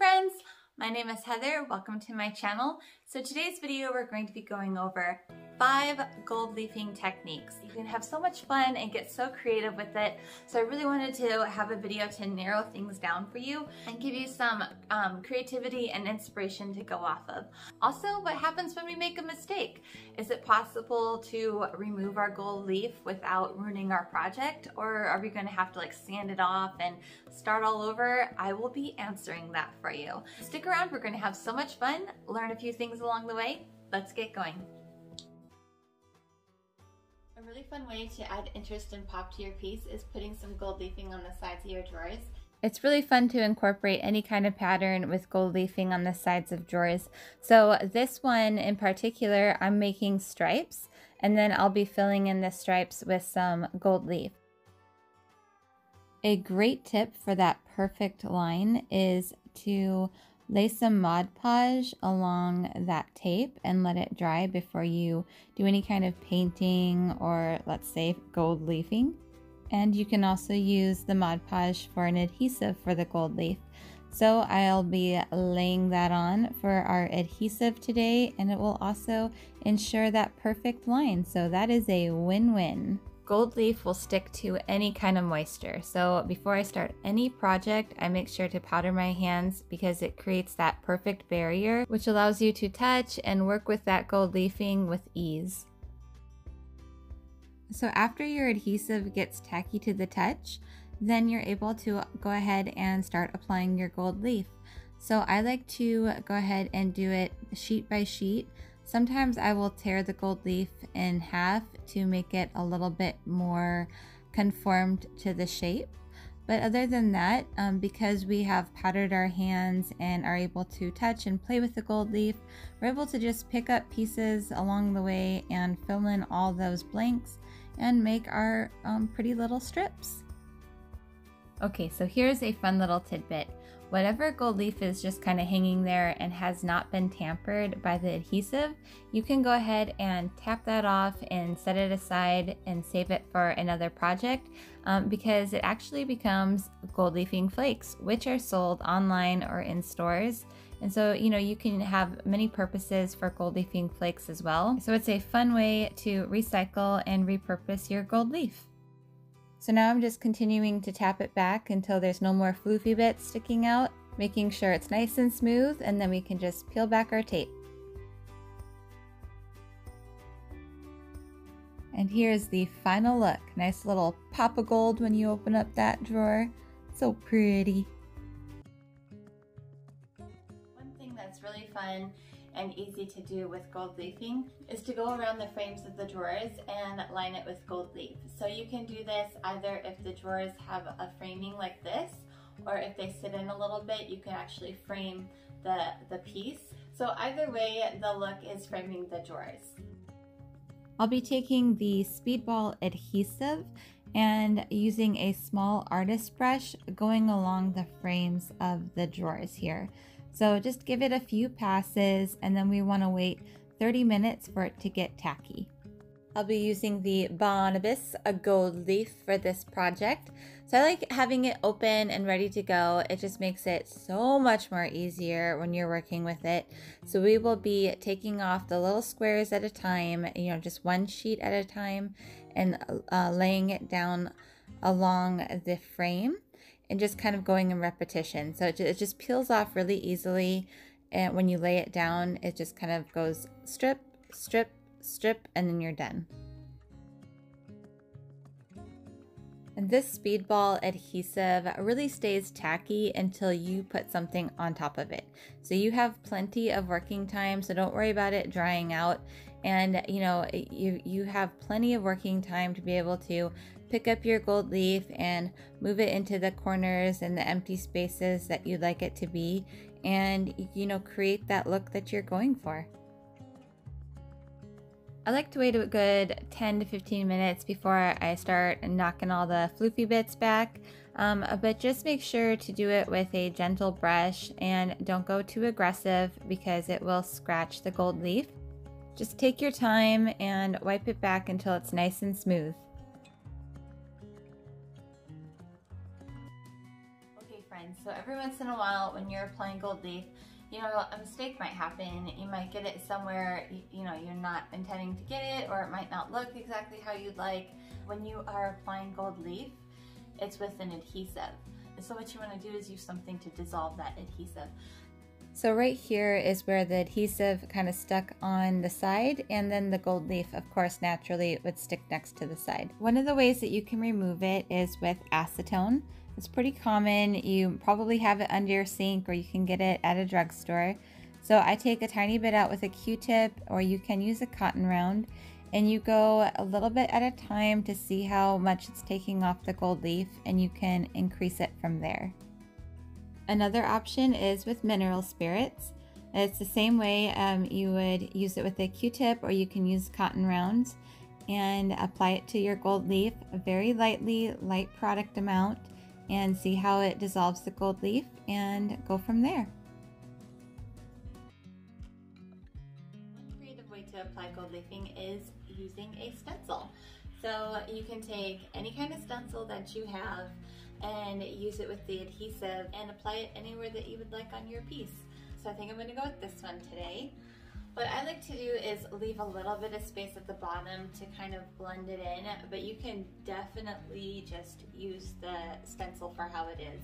friends! My name is Heather, welcome to my channel. So today's video we're going to be going over five gold leafing techniques. You can have so much fun and get so creative with it. So I really wanted to have a video to narrow things down for you and give you some um, creativity and inspiration to go off of. Also, what happens when we make a mistake? Is it possible to remove our gold leaf without ruining our project? Or are we gonna have to like sand it off and start all over? I will be answering that for you. Stick around, we're gonna have so much fun, learn a few things along the way. Let's get going. A really fun way to add interest and pop to your piece is putting some gold leafing on the sides of your drawers. It's really fun to incorporate any kind of pattern with gold leafing on the sides of drawers. So this one in particular, I'm making stripes and then I'll be filling in the stripes with some gold leaf. A great tip for that perfect line is to Lay some Mod Podge along that tape and let it dry before you do any kind of painting or let's say gold leafing. And you can also use the Mod Podge for an adhesive for the gold leaf. So I'll be laying that on for our adhesive today and it will also ensure that perfect line. So that is a win-win. Gold leaf will stick to any kind of moisture. So before I start any project, I make sure to powder my hands because it creates that perfect barrier, which allows you to touch and work with that gold leafing with ease. So after your adhesive gets tacky to the touch, then you're able to go ahead and start applying your gold leaf. So I like to go ahead and do it sheet by sheet Sometimes I will tear the gold leaf in half to make it a little bit more conformed to the shape. But other than that, um, because we have powdered our hands and are able to touch and play with the gold leaf, we're able to just pick up pieces along the way and fill in all those blanks and make our um, pretty little strips. Okay, so here's a fun little tidbit. Whatever gold leaf is just kind of hanging there and has not been tampered by the adhesive, you can go ahead and tap that off and set it aside and save it for another project um, because it actually becomes gold leafing flakes, which are sold online or in stores. And so, you know, you can have many purposes for gold leafing flakes as well. So it's a fun way to recycle and repurpose your gold leaf. So now I'm just continuing to tap it back until there's no more floofy bits sticking out, making sure it's nice and smooth, and then we can just peel back our tape. And here's the final look. Nice little pop of gold when you open up that drawer. So pretty. One thing that's really fun and easy to do with gold leafing is to go around the frames of the drawers and line it with gold leaf. So you can do this either if the drawers have a framing like this or if they sit in a little bit you can actually frame the, the piece. So either way the look is framing the drawers. I'll be taking the Speedball adhesive and using a small artist brush going along the frames of the drawers here. So just give it a few passes and then we want to wait 30 minutes for it to get tacky. I'll be using the Barnabas, a gold leaf for this project. So I like having it open and ready to go. It just makes it so much more easier when you're working with it. So we will be taking off the little squares at a time, you know, just one sheet at a time and uh, laying it down along the frame and just kind of going in repetition. So it, it just peels off really easily. And when you lay it down, it just kind of goes strip, strip, strip, and then you're done. And this speedball adhesive really stays tacky until you put something on top of it. So you have plenty of working time, so don't worry about it drying out. And you know, you, you have plenty of working time to be able to pick up your gold leaf and move it into the corners and the empty spaces that you'd like it to be and you know create that look that you're going for. I like to wait a good 10 to 15 minutes before I start knocking all the floofy bits back. Um, but just make sure to do it with a gentle brush and don't go too aggressive because it will scratch the gold leaf. Just take your time and wipe it back until it's nice and smooth. So every once in a while when you're applying gold leaf, you know, a mistake might happen. You might get it somewhere, you know, you're not intending to get it or it might not look exactly how you'd like. When you are applying gold leaf, it's with an adhesive. So what you want to do is use something to dissolve that adhesive. So right here is where the adhesive kind of stuck on the side and then the gold leaf, of course, naturally would stick next to the side. One of the ways that you can remove it is with acetone. It's pretty common. You probably have it under your sink or you can get it at a drugstore. So I take a tiny bit out with a Q-tip or you can use a cotton round and you go a little bit at a time to see how much it's taking off the gold leaf and you can increase it from there. Another option is with mineral spirits. It's the same way um, you would use it with a q-tip or you can use cotton rounds and apply it to your gold leaf very lightly, light product amount and see how it dissolves the gold leaf and go from there. One creative way to apply gold leafing is using a stencil. So you can take any kind of stencil that you have and use it with the adhesive and apply it anywhere that you would like on your piece. So I think I'm gonna go with this one today. What I like to do is leave a little bit of space at the bottom to kind of blend it in, but you can definitely just use the stencil for how it is.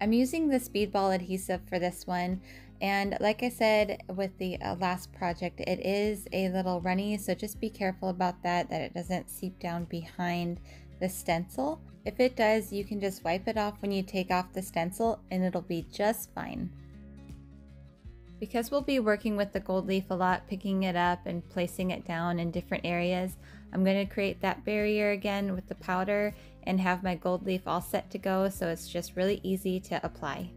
I'm using the speedball adhesive for this one and like I said with the uh, last project it is a little runny so just be careful about that that it doesn't seep down behind the stencil. If it does you can just wipe it off when you take off the stencil and it'll be just fine. Because we'll be working with the gold leaf a lot, picking it up and placing it down in different areas, I'm going to create that barrier again with the powder and have my gold leaf all set to go so it's just really easy to apply.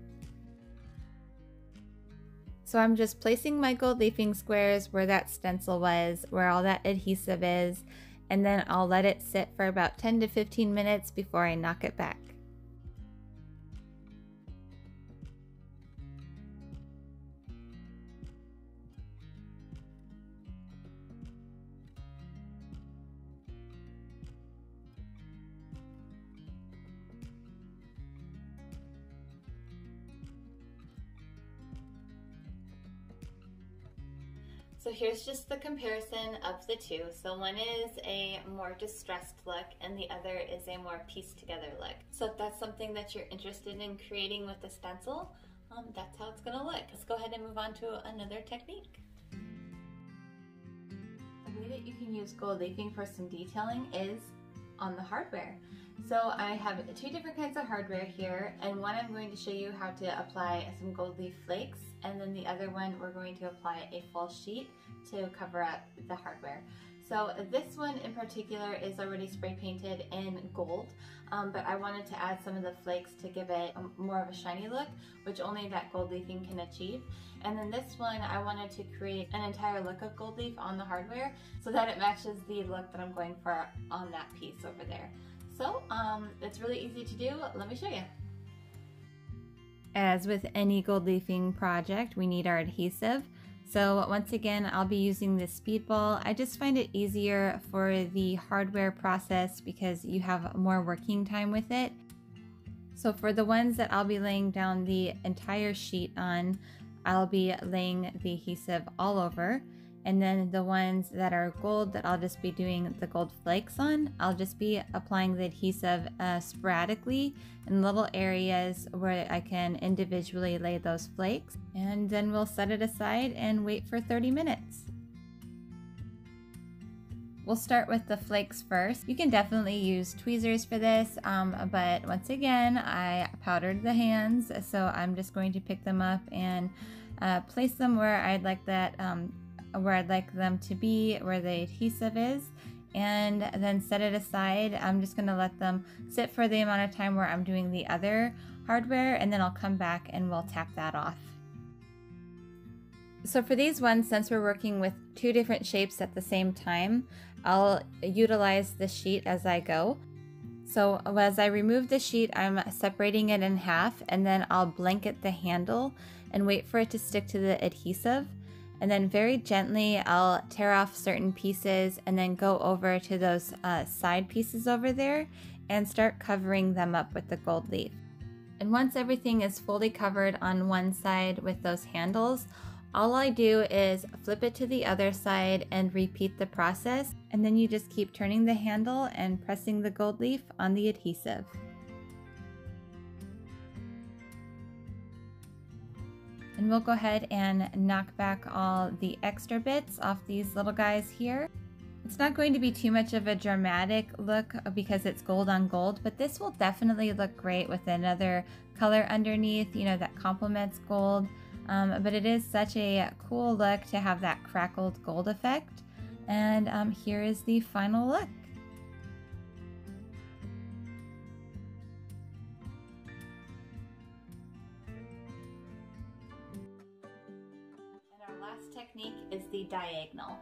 So I'm just placing my gold leafing squares where that stencil was, where all that adhesive is, and then I'll let it sit for about 10 to 15 minutes before I knock it back. So here's just the comparison of the two. So one is a more distressed look and the other is a more pieced together look. So if that's something that you're interested in creating with the stencil, um, that's how it's gonna look. Let's go ahead and move on to another technique. A way that you can use gold leafing for some detailing is on the hardware. So I have two different kinds of hardware here and one I'm going to show you how to apply some gold leaf flakes and then the other one we're going to apply a full sheet to cover up the hardware. So this one in particular is already spray painted in gold, um, but I wanted to add some of the flakes to give it more of a shiny look, which only that gold leafing can achieve. And then this one, I wanted to create an entire look of gold leaf on the hardware so that it matches the look that I'm going for on that piece over there. So um, it's really easy to do. Let me show you. As with any gold leafing project, we need our adhesive. So once again, I'll be using the speedball. I just find it easier for the hardware process because you have more working time with it. So for the ones that I'll be laying down the entire sheet on, I'll be laying the adhesive all over. And then the ones that are gold that I'll just be doing the gold flakes on, I'll just be applying the adhesive uh, sporadically in little areas where I can individually lay those flakes. And then we'll set it aside and wait for 30 minutes. We'll start with the flakes first. You can definitely use tweezers for this, um, but once again, I powdered the hands, so I'm just going to pick them up and uh, place them where I'd like that um, where I'd like them to be, where the adhesive is, and then set it aside. I'm just to let them sit for the amount of time where I'm doing the other hardware, and then I'll come back and we'll tap that off. So for these ones, since we're working with two different shapes at the same time, I'll utilize the sheet as I go. So as I remove the sheet, I'm separating it in half and then I'll blanket the handle and wait for it to stick to the adhesive. And then very gently, I'll tear off certain pieces and then go over to those uh, side pieces over there and start covering them up with the gold leaf. And once everything is fully covered on one side with those handles, all I do is flip it to the other side and repeat the process. And then you just keep turning the handle and pressing the gold leaf on the adhesive. And we'll go ahead and knock back all the extra bits off these little guys here. It's not going to be too much of a dramatic look because it's gold on gold, but this will definitely look great with another color underneath, you know, that complements gold. Um, but it is such a cool look to have that crackled gold effect. And um, here is the final look. Technique is the diagonal.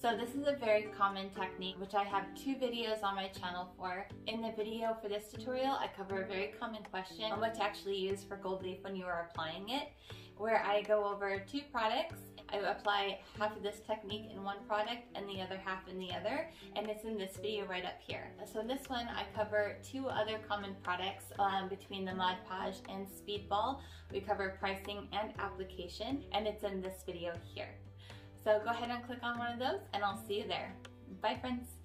So this is a very common technique which I have two videos on my channel for. In the video for this tutorial I cover a very common question on what to actually use for gold leaf when you are applying it where I go over two products. I apply half of this technique in one product and the other half in the other and it's in this video right up here. So in this one I cover two other common products um, between the Mod Podge and Speedball. We cover pricing and application and it's in this video here. So go ahead and click on one of those and I'll see you there. Bye friends.